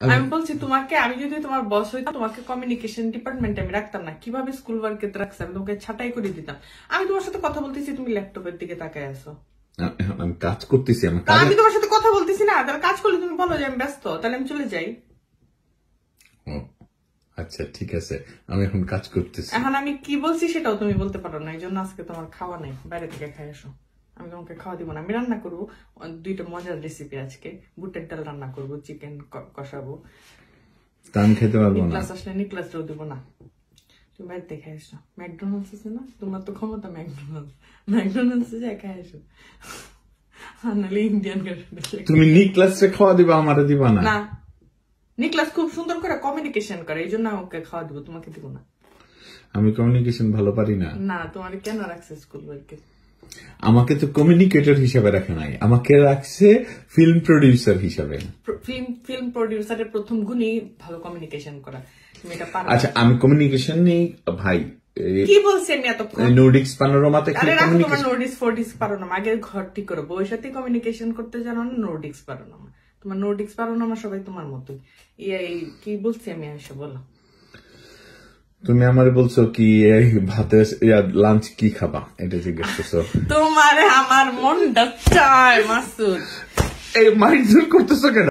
আমি বলছি তোমাকে আমি যদি তোমার বস হইতাম তোমাকে কমিউনিকেশন ডিপার্টমেন্টে আমি রাখতাম না। কীভাবে স্কুল ওয়ার্কে তোমাকে ছাটাই করে দিতাম। আমি তোমার সাথে কথা বলতেছি তুমি ল্যাপটপের দিকে তাকায় এখন আমি কাজ করতেছি আমি তোমার সাথে কথা বলতেছি না। তাহলে কাজ করলে তুমি বলো যে আমি ব্যস্ত তাহলে আমি চলে যাই। আচ্ছা ঠিক আছে। আমি এখন কাজ করতেছি। এখন আমি কি বলছি সেটাও তুমি বলতে পারো না এই জন্য আজকে তোমার খাওয়া নেই। বাইরে থেকে খাই আসো। আমি তোমাকে খাওয়া দিব না। আমি রান্না করব। দুইটা মজার রেসিপি আজকে। বুটের ডাল রান্না করব চিকেন কষাবো। খেতে পারব না। আসলে নিকলাসটাও দিব না। তুমি বাইরে থেকে এসো ম্যাকডোনাল্ডস আছে না? তোমার তো ক্ষমতা ম্যাকডোনাল্ডস। ম্যাকডোনাল্ডস নাহলে ইন্ডিয়ান তুমি নিক্লাসে খাওয়া দিবা আমারে দিবা না। না। নিকলাস খুব সুন্দর করে কমিউনিকেশন করে এই জন্য ওকে খাওয়া দিব তোমাকে দিব না। আমি কমিউনিকেশন ভালো পারি না। না তোমার কেন রাখছে স্কুল ওয়ার্কে আমাকে তো কমিউনিকেটর হিসাবে রাখে নাই। আমাকে রাখছে ফিল্ম প্রডিউসার হিসাবে। ফিল্ম ফিল্ম প্রডিউসারের প্রথম গুণই ভালো কমিউনিকেশন করা। আচ্ছা আমি কমিউনিকেশন নেই ভাই কি বলছি আমি এতক্ষণ? নোডিক্স পানোরামাতে আরে কমিউনিকেশন নোডিক্স ফোরডিক্স পারো আগে ঘর ঠিক করো। বউয়ের সাথে কমিউনিকেশন করতে জানো না নোডিক্স তোমার নোডিক্স সবাই তোমার মতোই। এই কি বলছি আমি এসে বলো। তুমি আমার বলছো কি এই ভাতে লাঞ্চ কি খাবা? এটা জিজ্ঞেস করছ। তোমারে আমার মনটা চায় মাসুদ। এই মাইন্ড করতেছো কেন?